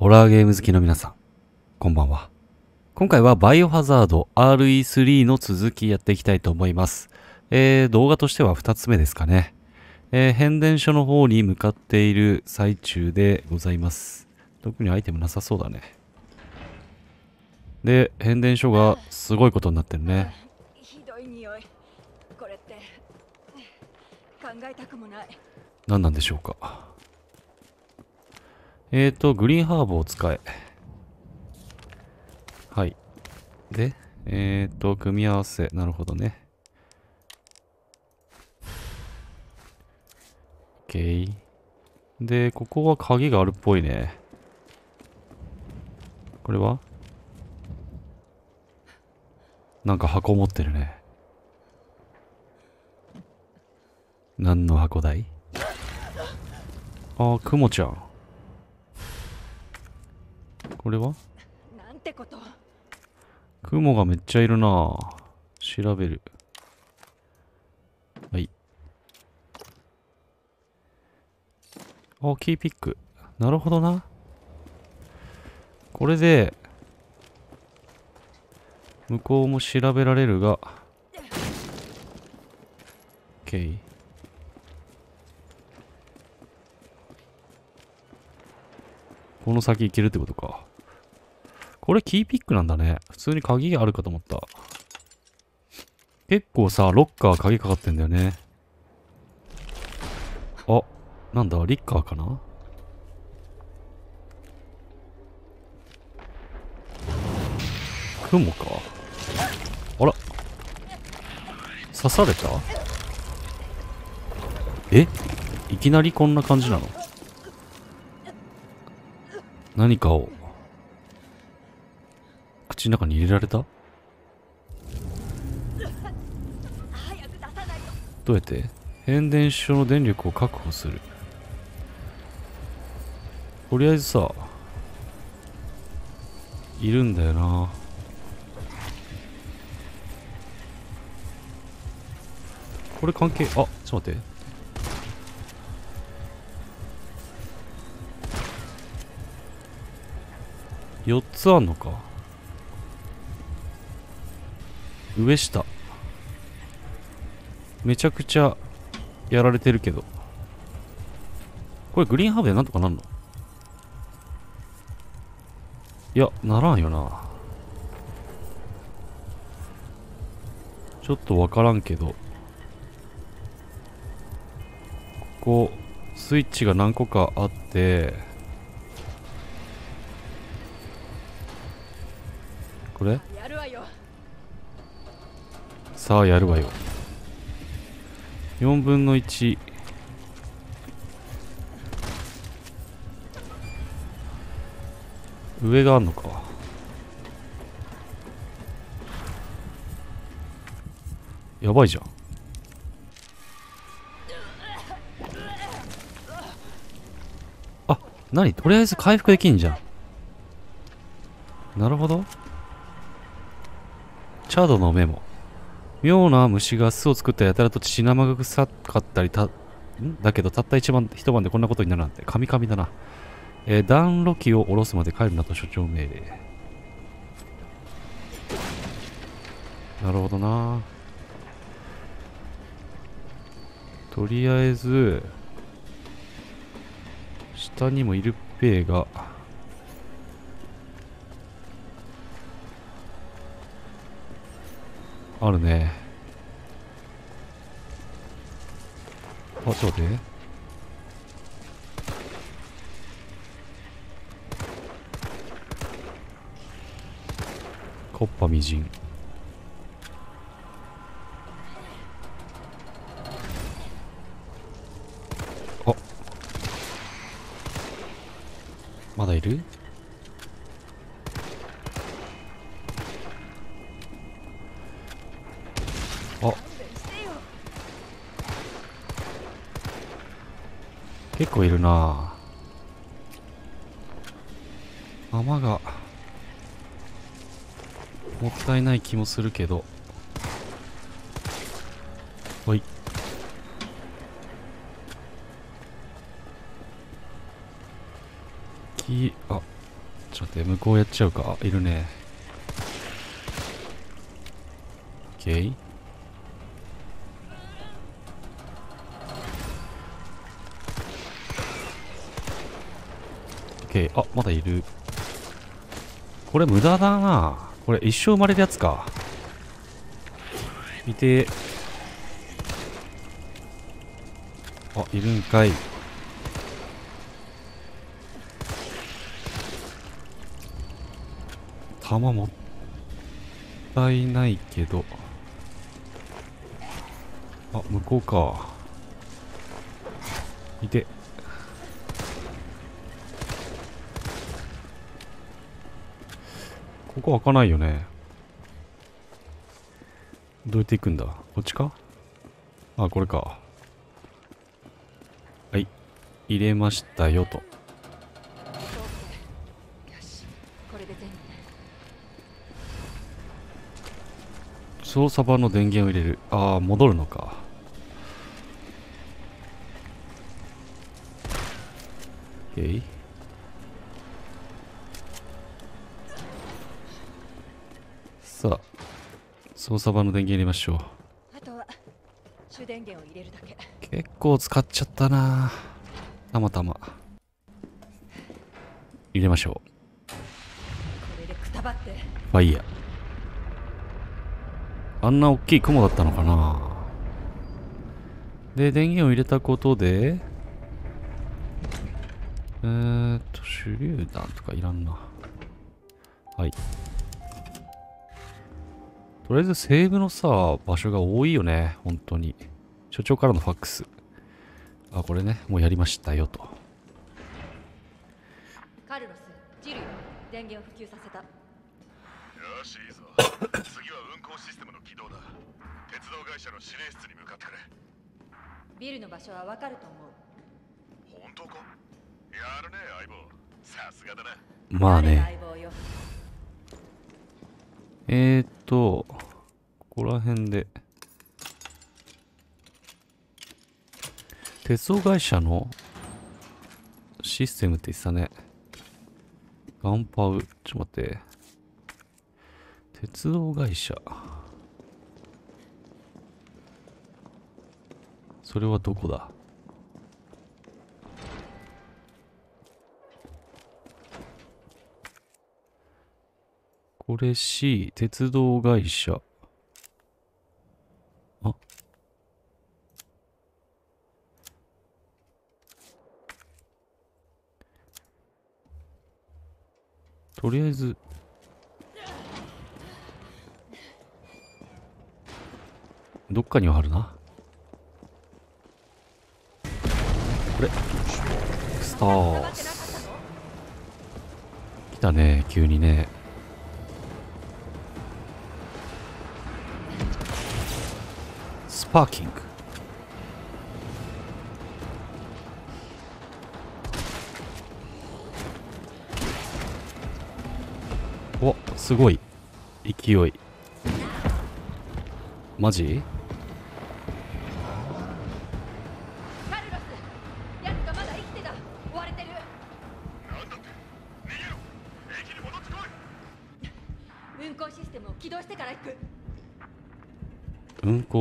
ホラーゲーム好きの皆さん、こんばんは。今回はバイオハザード RE3 の続きやっていきたいと思います。えー、動画としては2つ目ですかね。えー、変電所の方に向かっている最中でございます。特にアイテムなさそうだね。で、変電所がすごいことになってるね。ひどい匂いこれって考えたくもない何なんでしょうか。えーと、グリーンハーブを使え。はい。で、えーと、組み合わせ。なるほどね。OK。で、ここは鍵があるっぽいね。これは？なんか箱持ってるね。何の箱だい？あー、クモちゃん。これは？なんてことクモがめっちゃいるな調べる。はい。あ、キーピック。なるほどな。これで、向こうも調べられるが、OK。この先行けるってことか。これキーピックなんだね。普通に鍵あるかと思った。結構さ、ロッカー鍵かかってんだよね。あ、なんだ、リッカーかな？雲か。あら。刺された？え？いきなりこんな感じなの？何かをの中に入れられた？どうやって？変電所の電力を確保する。とりあえずさいるんだよな。これ関係？あちょっと待って。4つあんのか。上下。めちゃくちゃやられてるけど。これグリーンハーブでなんとかなんの？いやならんよな。ちょっとわからんけど。ここスイッチが何個かあって。これ？さあやるわよ。4分の1上があんのか。やばいじゃん。あ何？とりあえず回復できんじゃん。なるほど。チャードのメモ。妙な虫が巣を作ったやたらと血生が臭かったりた、ん？だけどたった一晩一晩でこんなことになるなんて、カミカミだな。えー暖炉機を下ろすまで帰るなと所長命令。なるほどな。とりあえず、下にもいるっぺーが、あるね。あ、ちょっと待って。コッパみじん。あまだいる？構いるな。雨がもったいない気もするけど。ほい。きあちょっと待って向こうやっちゃうか。いるね。OK あまだいる。これ無駄だな。これ一生生まれるやつか。いて。あいるんかい。弾もったいないけど。あ向こうか。いて。ここ開かないよね。どうやって行くんだ？こっちか？あこれか。はい。入れましたよと。操作盤の電源を入れる。ああ戻るのか。OK さ操作盤の電源入れましょう。あとは主電源を入れるだけ。結構使っちゃったな。たまたま。入れましょう。これでくたばって。ファイヤー。あんな大きい雲だったのかな。で電源を入れたことでえーっと手榴弾とかいらんな。はいとりあえずセーブのさ場所が多いよね。本当に。所長からのファックス。あこれね。もうやりましたよと。カルロスジルよ電源を普及させた。よしいいぞ。次は運行システムの起動だ。鉄道会社の指令室に向かってくれ。ビルの場所はわかると思う。本当か？やるね相棒。さすがだな。まあね。相棒よえーっと、ここら辺で、鉄道会社のシステムって言ってたね。ガンパウ、ちょっと待って。鉄道会社。それはどこだ？これ C、鉄道会社。あ。とりあえず。どっかにはあるな。これ。スタース。来たね、急にね。パーキングおすごい。勢い。マジ？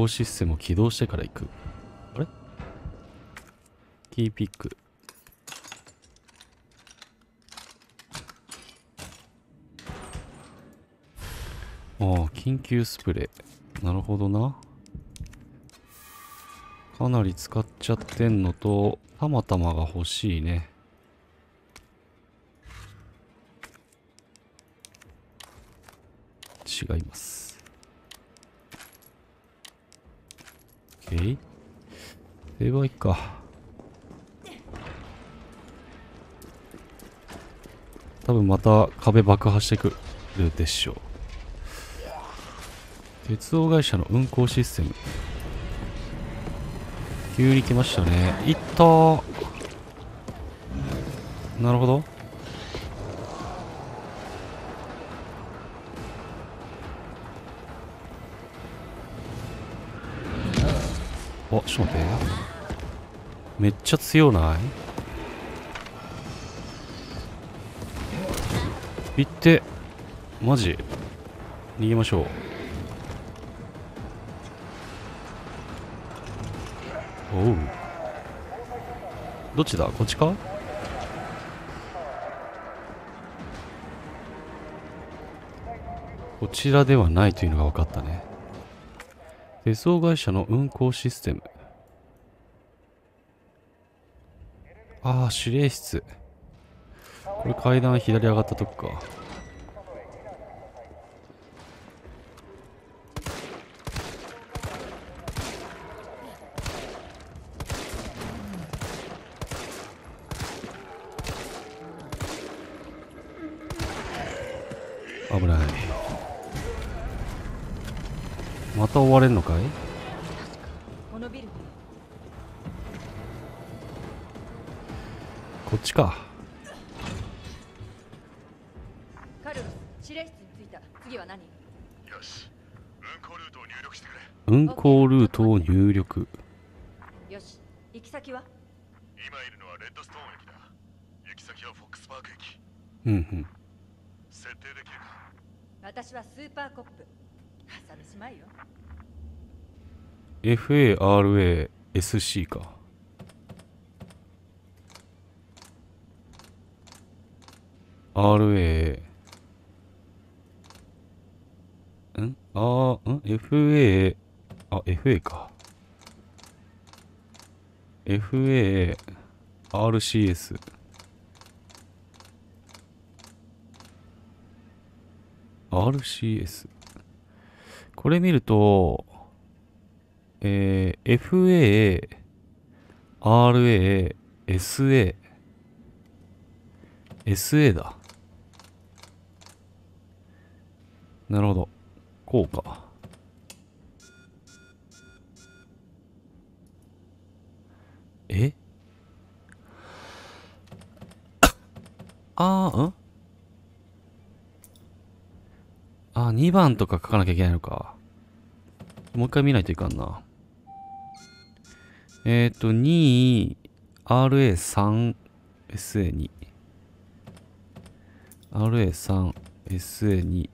システムを起動してから行く。あれ？キーピック。ああ緊急スプレー。なるほどな。かなり使っちゃってんのとたまたまが欲しいね。違います。OK セーブはいいか。多分また壁爆破してくるでしょう。鉄道会社の運行システム。急に来ましたね。いったなるほど。あちょっと待って。めっちゃ強ない？行って。マジ？逃げましょう。おう。どっちだ？こっちか？こちらではないというのが分かったね。輸送会社の運行システム。ああ指令室。これ階段左上がったとこか危ないまた追われんのかい？このビルにこっちか。カルロス指令室に着いた。次は何？よし。運行ルートを入力してくれ。運行ルートを入力。よし行き先は？今いるのはレッドストーン駅だ。行き先はフォックスパーク駅。うんうん。設定できるか？私はスーパーコップ。朝の姉妹よ FARASC か「RA」んあーん FA あ FA か FARCS RCS これ見るとえー、FA、RA、SA、SA だ。なるほど。こうか。え？あー、ん？あ、2番とか書かなきゃいけないのか。もう一回見ないといかんな。えっ、ー、と、2、RA3、SA2。RA3、SA2。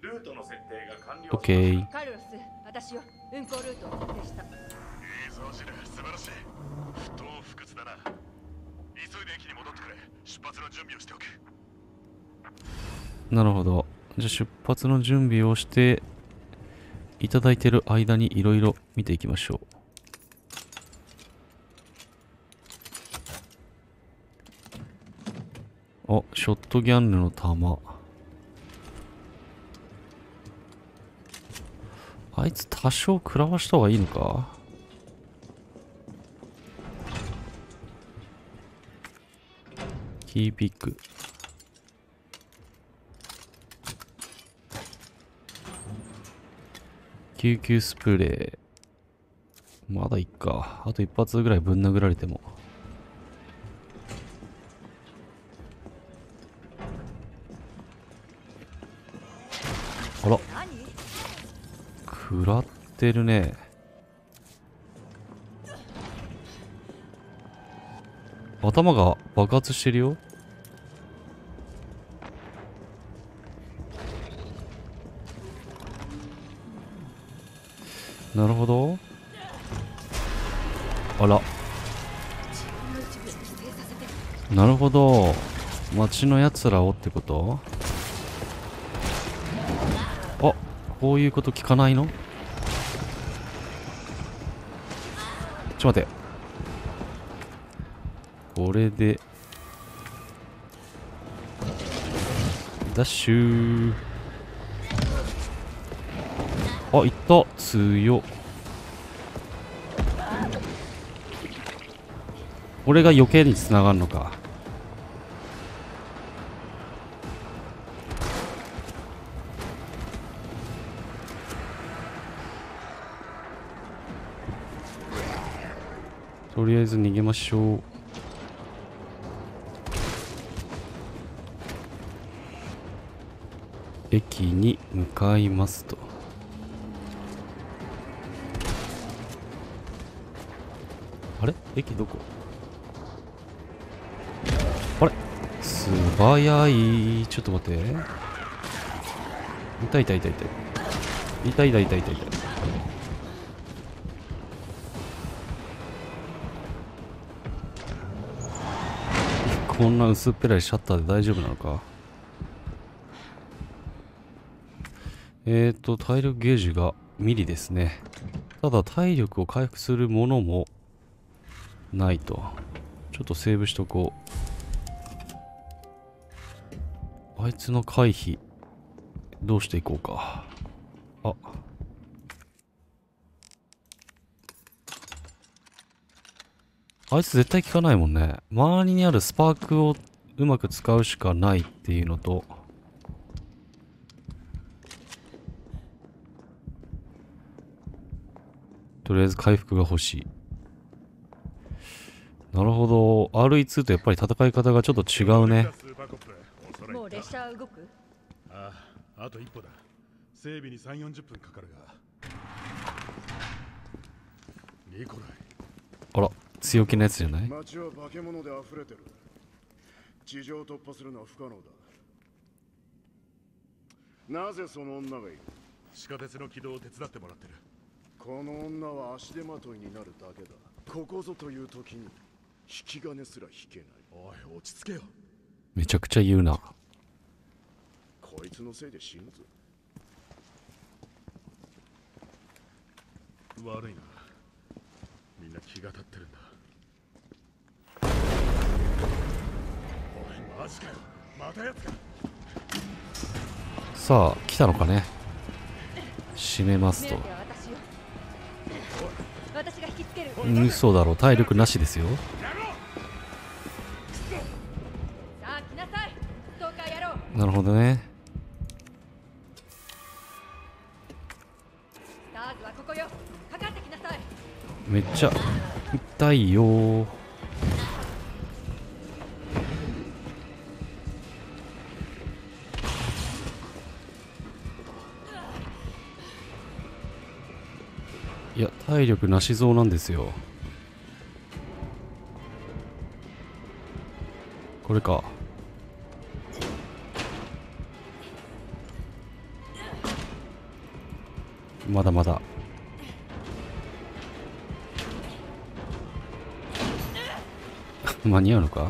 ルートの設定が完了 OK。カルロス私よ運行ルートを設定したいいぞジル素晴らしい不当不屈だな急いで駅に戻ってくれ出発の準備をしておくなるほど。じゃあ出発の準備をしていただいてる間にいろいろ見ていきましょう。あ、ショットギャンヌの弾。あいつ多少食らわした方がいいのか？キーピック。救急スプレー。まだいっか。あと一発ぐらいぶん殴られても。てるね。頭が爆発してるよ。なるほど。あら。なるほど。町のやつらをってこと？あ、こういうこと聞かないの？ちょっと待って。これで、ダッシュー。あ、いった。強っ。これが余計につながるのか。りあえず逃げましょう。駅に向かいますと。あれ？駅どこ？あれ？素早い。ちょっと待って。痛い痛い痛い痛い。痛い痛い痛い痛い痛い。こんな薄っぺらいシャッターで大丈夫なのか？えーと体力ゲージがミリですね。ただ体力を回復するものもないと。ちょっとセーブしとこう。あいつの回避どうしていこうか。ああいつ絶対効かないもんね。周りにあるスパークをうまく使うしかないっていうのと。とりあえず回復が欲しい。なるほど。RE2 とやっぱり戦い方がちょっと違うね。もう列車は動く？あああと一歩だ。整備に3 4 0分かかるが。ニコライ強気なやつじゃない？街は化け物で溢れてる。地上を突破するのは不可能だ。なぜその女がいる？地下鉄の軌道を手伝ってもらってる。この女は足手まといになるだけだ。ここぞという時に引き金すら引けない。おい落ち着けよ。めちゃくちゃ言うな。こいつのせいで死ぬぞ。悪いな。みんな気が立ってるんださあ来たのかね？閉めますと。嘘だろ体力なしですよ。なるほどね。めっちゃ痛いよ。体力なしそうなんですよ。これか。まだまだ。間に合うのか？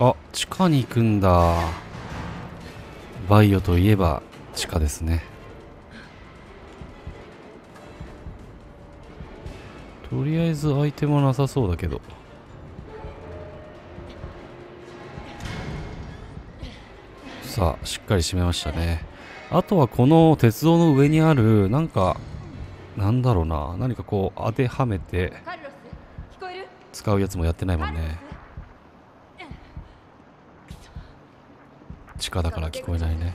あ地下に行くんだ。バイオといえば地下ですね。とりあえずアイテムはなさそうだけど。さあしっかり締めましたね。あとはこの鉄道の上にあるなんかなんだろうな。何かこう当てはめて使うやつもやってないもんね地下だから聞こえないね。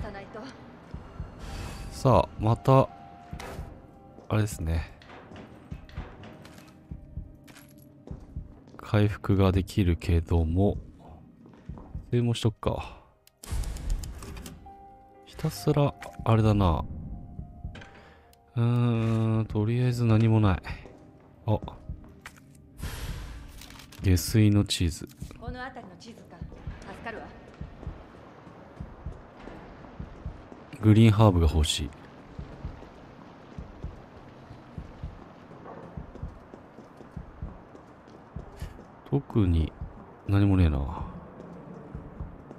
さあまたあれですね。回復ができるけども。セーブもしとくか。ひたすらあれだな。うーんとりあえず何もない。あ。下水のチーズこの辺りの地図か。助かるわ。グリーンハーブが欲しい。特に何もねえな。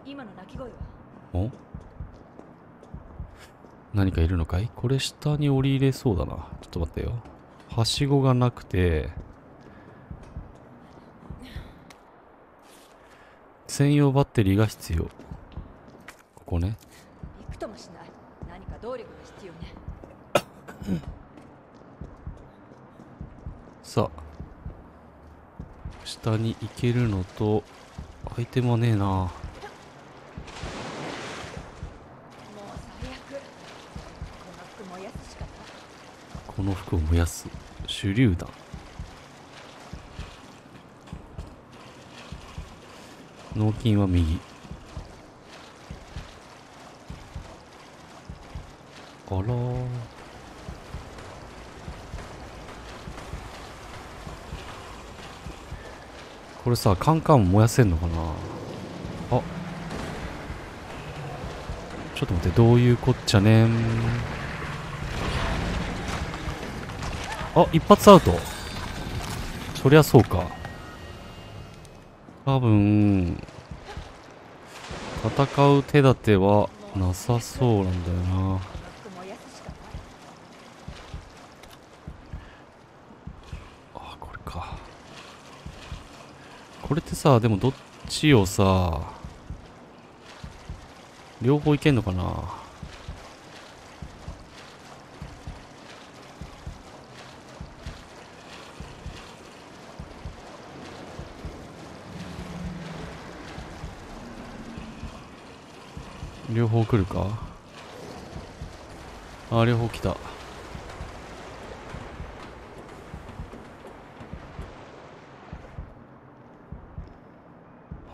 今の鳴き声は？お？何かいるのかい？これ下に降りれそうだな。ちょっと待ってよ。はしごがなくて。専用バッテリーが必要。ここね行くともしない何か動力が必要ねさ下に行けるのとアイテムはねえな。この服を燃やす手榴弾脳筋は右。あらこれさカンカン燃やせんのかな？あ。ちょっと待ってどういうこっちゃねん。あ一発アウト。そりゃそうか。多分戦う手立てはなさそうなんだよなこの服燃やすしかないあこれかこれってさでもどっちをさ両方いけんのかな？両方来るか？あ両方来た。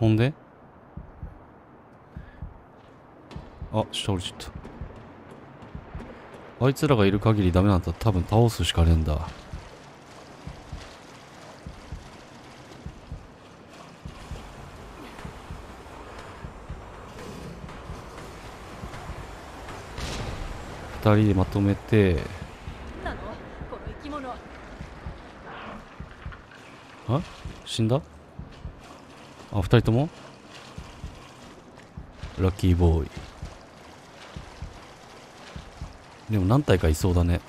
ほんで。あ、下降りちゃった。あいつらがいる限りダメなんだ。多分倒すしかねえんだ。二人でまとめて、あ？死んだ？あ、二人とも？ラッキーボーイ。でも何体かいそうだね。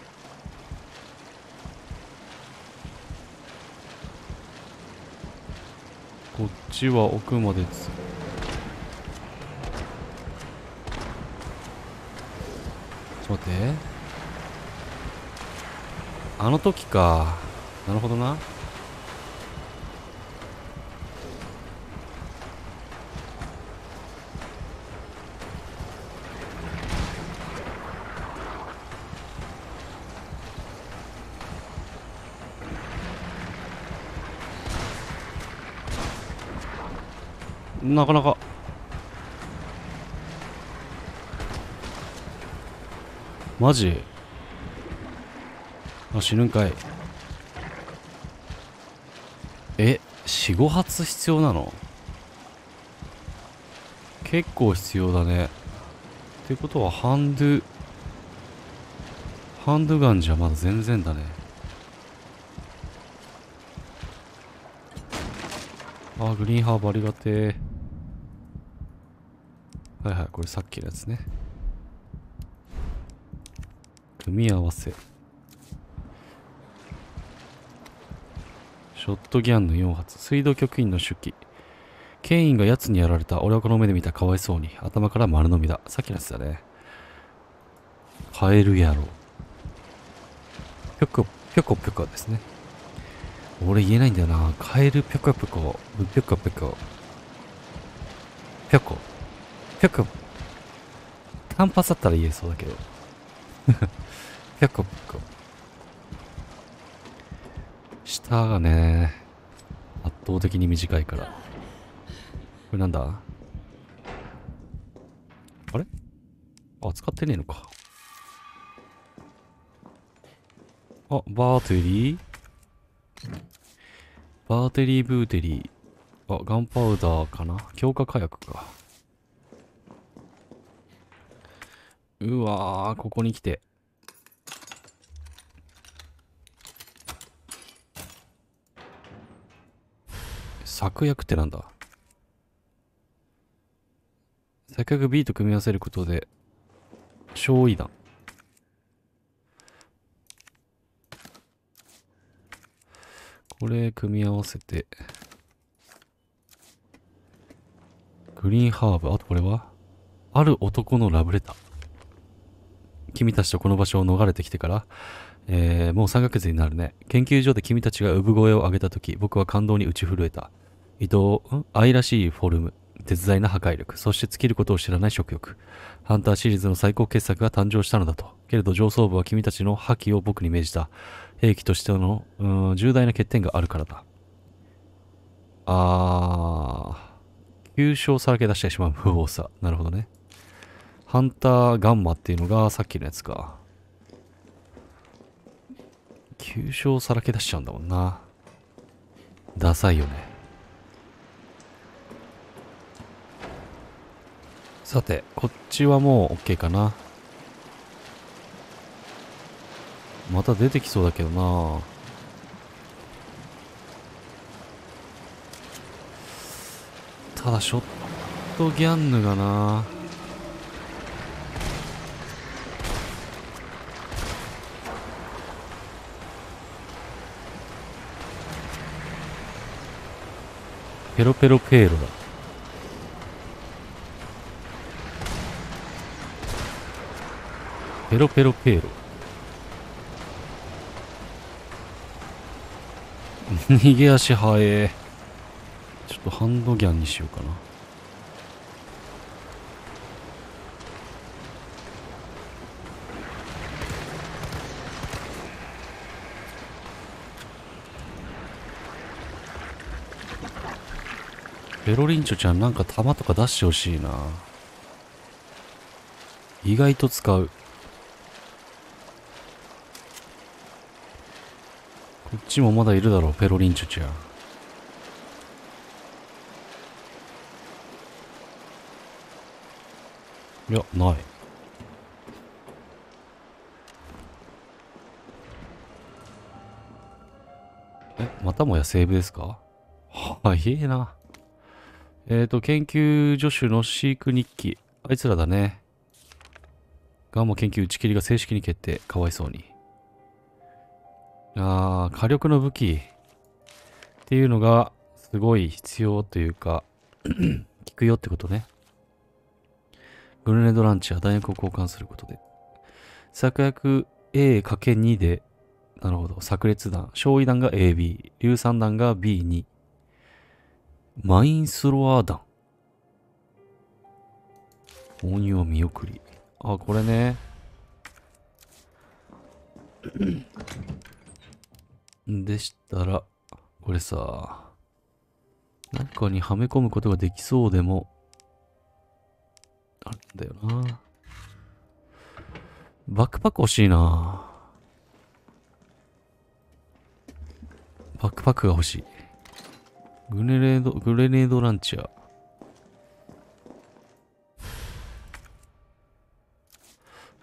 こっちは奥までつ。ちょっと待って。あの時か。なるほどな。なかなか。マジ？あ死ぬんかい。え45発必要なの？結構必要だね。ってことはハンドゥハンドガンじゃまだ全然だね。あグリーンハーブありがてえ。これさっきのやつね。組み合わせ。ショットギャンの4発。水道局員の手記。ケインが奴にやられた。俺はこの目で見た。かわいそうに。頭から丸飲みだ。さっきのやつだね。カエル野郎。ぴょこぴょこぴょこですね。俺言えないんだよな。カエルぴょこぴょこ。ぴょこぴょこ。ぴょこ。ぴょこ。単発だったら言えそうだけど。ぴょこぴょこ下がね圧倒的に短いから。これなんだ？あれ？あ使ってねえのか。あバーテリー？バーテリーブーテリー。あガンパウダーかな？強化火薬か。うわここに来て。策略ってなんだ？策略 B と組み合わせることで焼夷弾これ組み合わせてグリーンハーブ。あとこれは？ある男のラブレター。君たちとこの場所を逃れてきてから、えー、もう3ヶ月になるね。研究所で君たちが産声を上げた時、僕は感動に打ち震えた。移動、ん？愛らしいフォルム、絶大な破壊力、そして尽きることを知らない食欲。ハンターシリーズの最高傑作が誕生したのだと。けれど上層部は君たちの破棄を僕に命じた。兵器としての、うん、重大な欠点があるからだ。あー、急所をさらけ出してしまう無謀さ。なるほどね。ハンターガンマっていうのがさっきのやつか。急所さらけ出しちゃうんだもんな。ダサいよね。さて、こっちはもう OK かな。また出てきそうだけどなただショットギャンヌがなペロペロペーロだ。ペロペロペーロ逃げ足早え。ちょっとハンドギャンにしようかな。ペロリンチョちゃんなんか弾とか出してほしいな。意外と使う。こっちもまだいるだろうペロリンチョちゃん。いやない。えまたもやセーブですか？早えな。えっ、ー、と研究助手の飼育日記あいつらだねガンマ研究打ち切りが正式に決定かわいそうにああ、火力の武器っていうのがすごい必要というか 効くよってことね。グルネードランチや弾薬を交換することで。策略 A×2 で、なるほど、炸裂弾。焼夷弾が AB。硫酸弾が B2。マインスロア弾。購入は見送り。あ、これね。でしたら、これさ、何かにはめ込むことができそうでも、あるんだよな。バックパック欲しいな。バックパックが欲しい。グレネード、グレネードランチャー。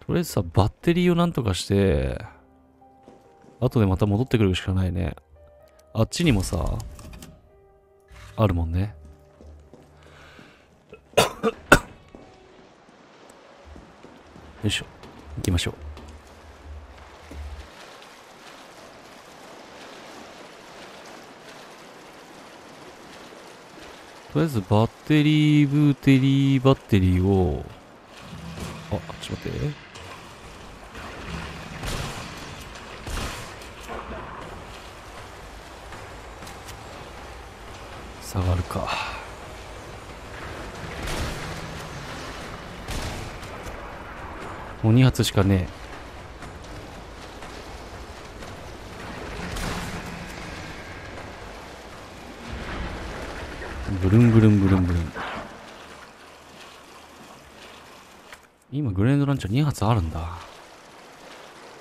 とりあえずさ、バッテリーをなんとかして、後でまた戻ってくるしかないね。あっちにもさ、あるもんね。よいしょ。行きましょう。とりあえずバッテリー、ブーテリー、バッテリーを、あ、ちょっと待って。下がるかもう2発しかねえブルンブルンブルンブルン今グレードランチャー2発あるんだ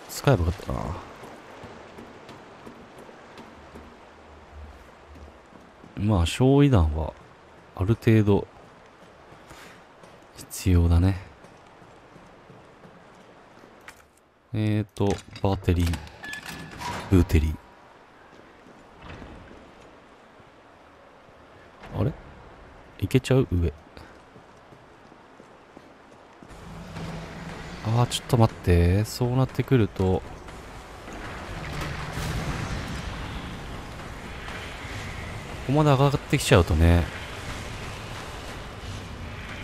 使えばよかったなまあ、焼夷弾は、ある程度、必要だね。えーと、バッテリー、ブーテリー。あれいけちゃう？上。ああ、ちょっと待って。そうなってくると、ここまで上がってきちゃうとね。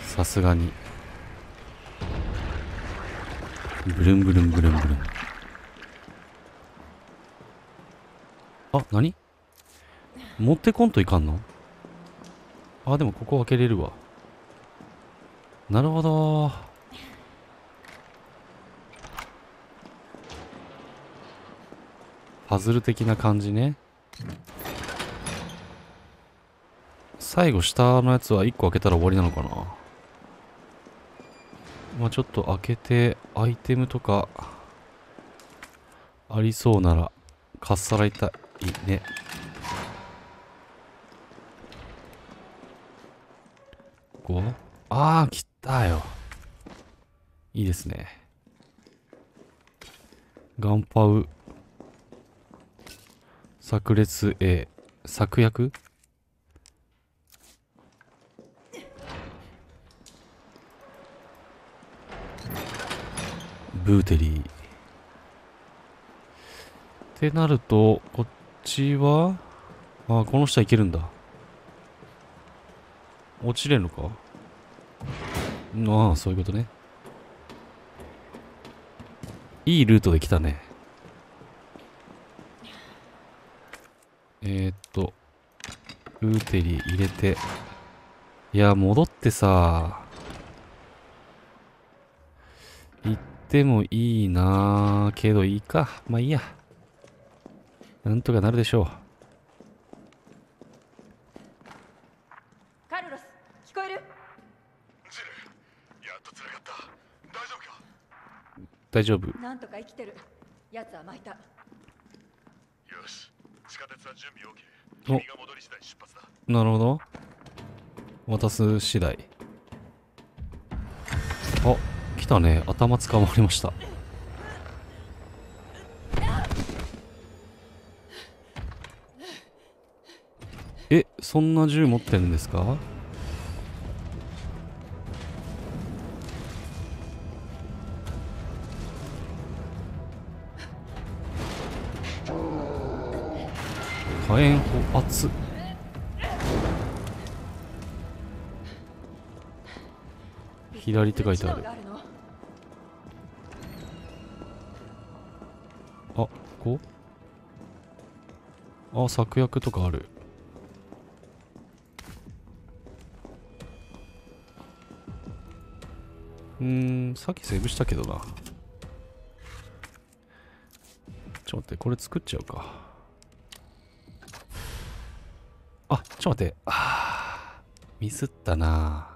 さすがに。ブルンブルンブルンブルン。あ何？持ってこんといかんの？あでもここ開けれるわ。なるほど。パズル的な感じね。最後下のやつは1個開けたら終わりなのかな。まあちょっと開けてアイテムとかありそうならかっさらいたいね。ここああきたよ。いいですね。ガンパウ。炸裂 A。策略？ブーテリー。ってなると、こっちは？あ、この下行けるんだ。落ちれんのか？ああ、そういうことね。いいルートで来たね。えー、っと、ルーテリー入れて。いや、戻ってさ、行ってもいいな。けどいいか。まあいいや。なんとかなるでしょカルロス聞こえる？ジルやっと繋がった大丈夫か？う。大丈夫。なんとか生きてる奴は巻いたよし地下鉄は準備 OK お君が戻り次第出発だなるほど。渡す次第。あ、来たね。頭捕まりました。え、そんな銃持ってるんですか？火炎砲熱左って書いてあるあ、こうあ、策略とかある。うん、さっきセーブしたけどな。ちょっと待って、これ作っちゃうか。あ、ちょっと待って。あー、ミスったな。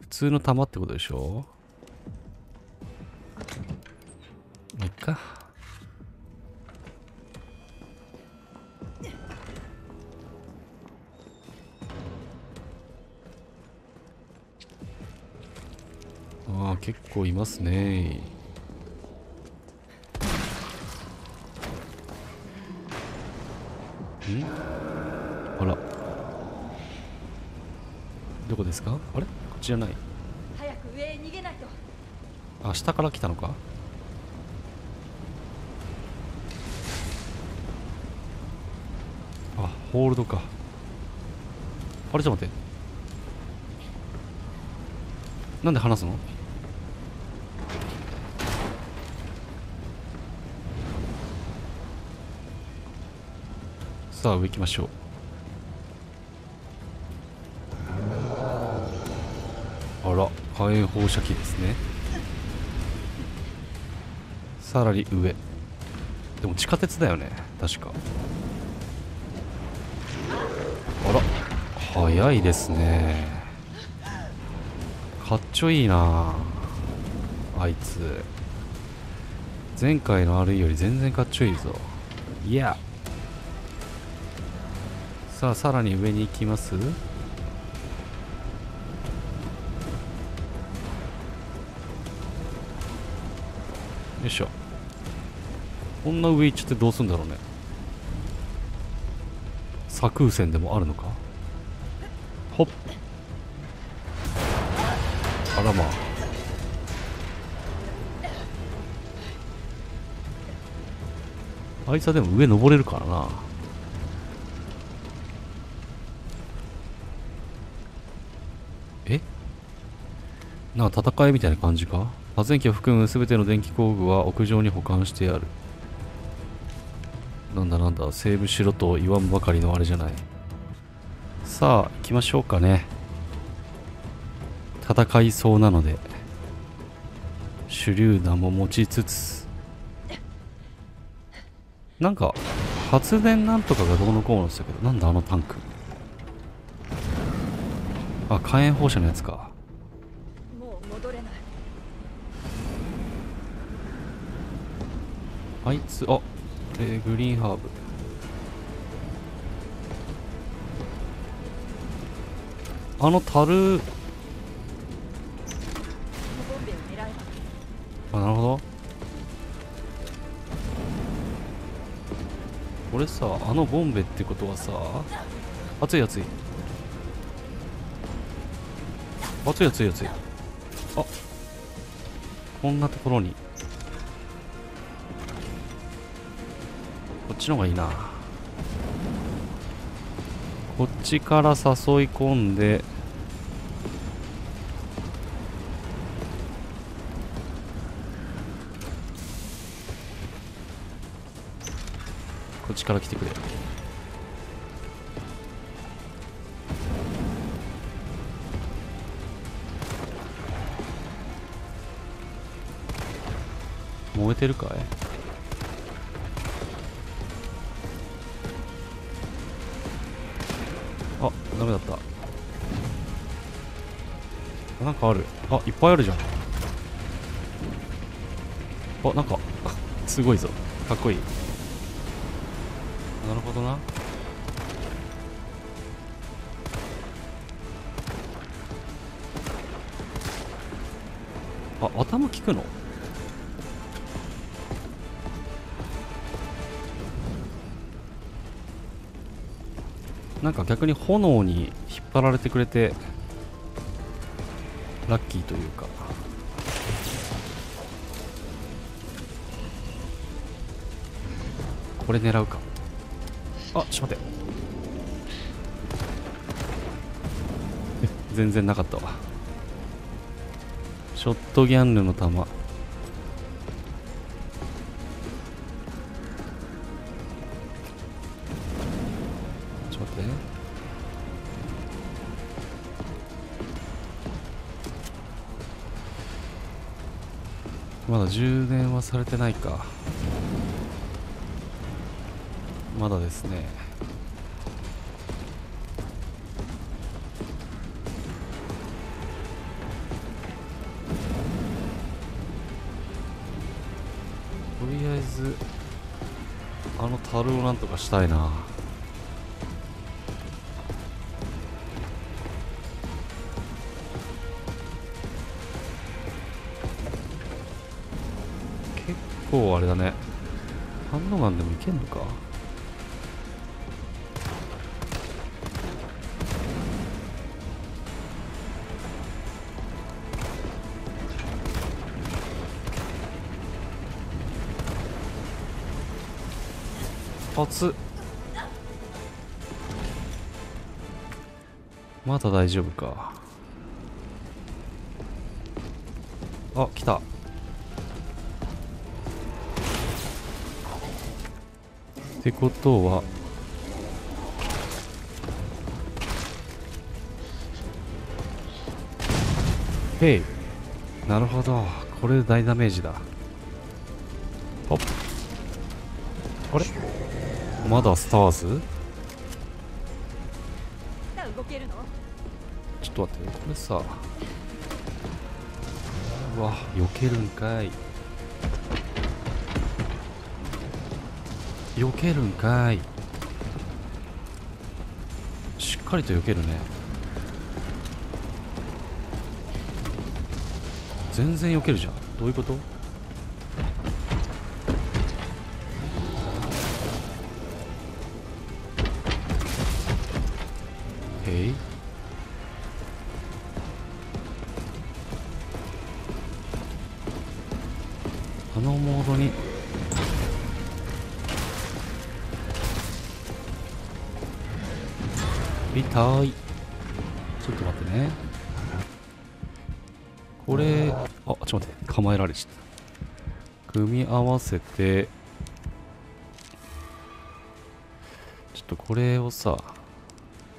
普通の弾ってことでしょ？まあ、いっか。ああ、結構いますね。ですか？あれ？こっちじゃない。早く上へ逃げないとあ、下から来たのか？あ、ホールドか。あれ、ちょっと待って。なんで話すの？さあ、上行きましょう。あら、火炎放射器ですね。さらに上。でも地下鉄だよね、確か。あら、早いですね。かっちょいいなあいつ。前回の RE より全然かっちょいいぞ。いや。さあ、さらに上に行きますよいしょ。こんな上行っちゃってどうすんだろうね。左空戦でもあるのか？ほっ。あらまあ。あいつはでも上登れるからな。え？なんか戦いみたいな感じか？発電機を含む全ての電気工具は屋上に保管してある。なんだなんだ、セーブしろと言わんばかりのあれじゃない。さあ、行きましょうかね。戦いそうなので、手榴弾も持ちつつ、なんか、発電なんとかがどうのこうのって言ってたけど、なんだあのタンク。あ、火炎放射のやつか。あいつあえー、グリーンハーブ。あの樽。あなるほど。これさあのボンベってことはさ熱い熱い。熱い熱い熱い。あこんなところに。っちの方がいいな。こっちから誘い込んで。こっちから来てくれ。燃えてるかい？ダメだった。あなんかある。あいっぱいあるじゃん。あなんか すごいぞ。かっこいい。なるほどな。あ頭効くの？なんか逆に炎に引っ張られてくれてラッキーというか。これ狙うか。あちょっと待って。全然なかったわ。ショットギャンヌの弾。まだ充電はされてないか。まだですね。とりあえずあの樽をなんとかしたいな。構あれだね。ハンドガンでもいけんのか。熱まだ大丈夫か。あ来た。ってことはへい。なるほど。これで大ダメージだ。ほっ。あれ？まだスターズ？ちょっと待って。これさうわ避けるんかい避けるんかい。しっかりと避けるね。全然避けるじゃん。どういうこと？組み合わせてちょっとこれをさ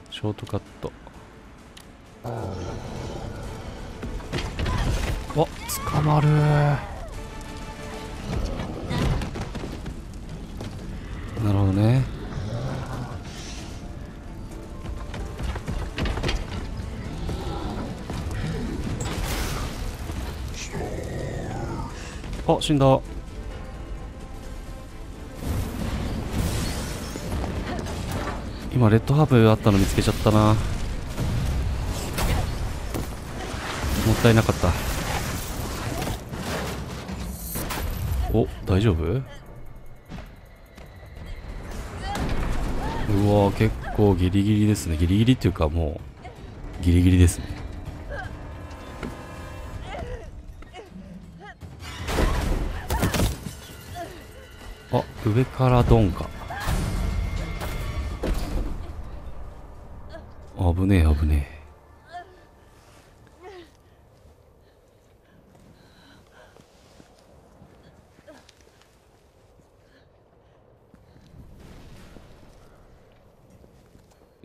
ショートカット。あ捕まる。なるほどね。あ死んだ。今レッドハーブあったの見つけちゃったな。もったいなかった。お大丈夫？うわ結構ギリギリですね。ギリギリっていうかもうギリギリですね。あ上からドンか。危ねえ危ねえ。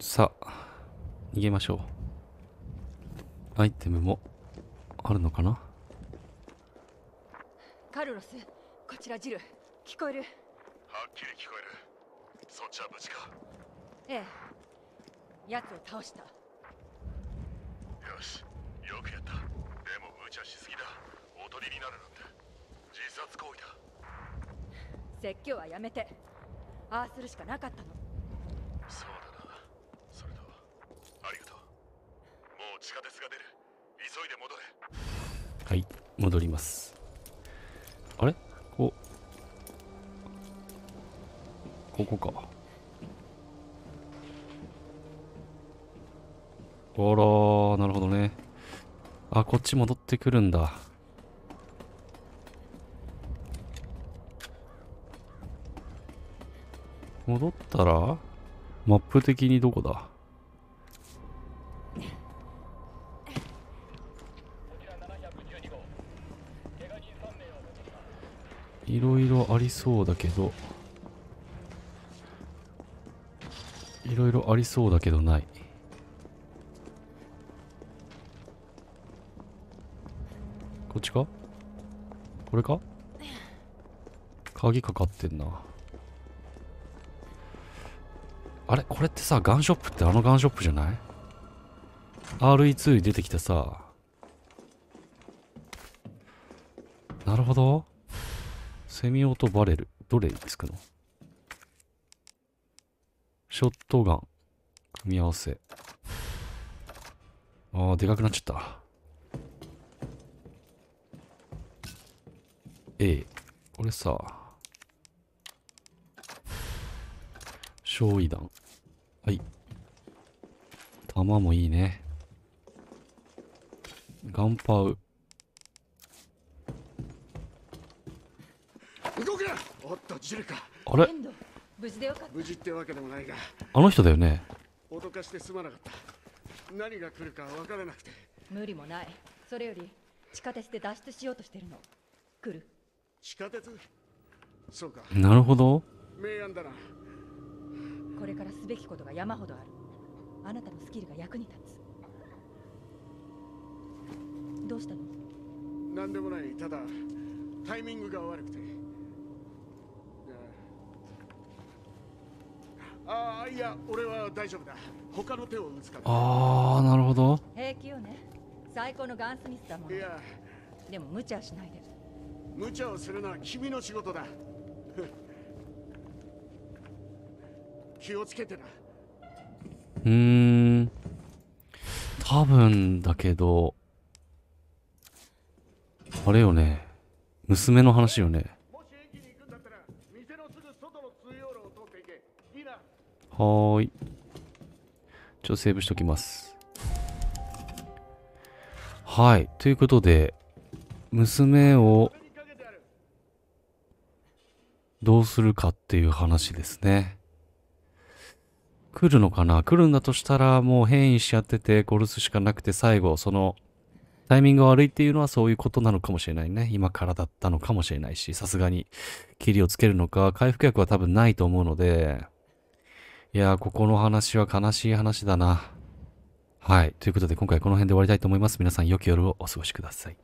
さあ逃げましょう。アイテムもあるのかな？カルロスこちらジル。聞こえる？はっきり聞こえる。そっちは無事か。ええ奴を倒した。よしよくやった。でも無茶しすぎだ。おとりになるなんて。自殺行為だ。説教はやめて。ああするしかなかったの。そうだな。それとありがとう。もう地下鉄が出る。急いで戻れ。はい戻ります。あれ？こここかあらーなるほどね。あこっち戻ってくるんだ。戻ったら？マップ的にどこだ？いろいろありそうだけど。いろいろありそうだけどない。か？これか？鍵かかってんな。あれ？これってさガンショップってあのガンショップじゃない ?RE2 に出てきたさ。なるほど。セミオートバレル。どれにつくの？ショットガン。組み合わせ。ああでかくなっちゃった。ええ。これさ。焼夷弾。はい。弾もいいね。ガンパウ。動くな。おっとジルかあれ？無事でよかっ無事ってわけでもないが。あの人だよね。脅かしてすまなかった。何が来るか分からなくて。た無理もない。それより地下鉄で脱出しようとしてるの。来る地下鉄そうか。なるほど。明暗だな。これからすべきことが山ほどある。あなたのスキルが役に立つ。どうしたの？何でもない。ただタイミングが悪くて。あ。あいや俺は大丈夫だ。他の手を打つから。あーなるほど。平気よね。最高のガンスミスだもんいや。でも無茶はしないで無茶をするのは君の仕事だ。気をつけてな。うーん。多分だけどあれよね。娘の話よね。はーい。ちょっとセーブしときます。はい。ということで娘をどうするかっていう話ですね。来るのかな？来るんだとしたらもう変異しちゃってて殺すしかなくて最後そのタイミングが悪いっていうのはそういうことなのかもしれないね。今からだったのかもしれないし、さすがに霧をつけるのか回復薬は多分ないと思うので、いやー、ここの話は悲しい話だな。はい。ということで今回この辺で終わりたいと思います。皆さん良き夜をお過ごしください。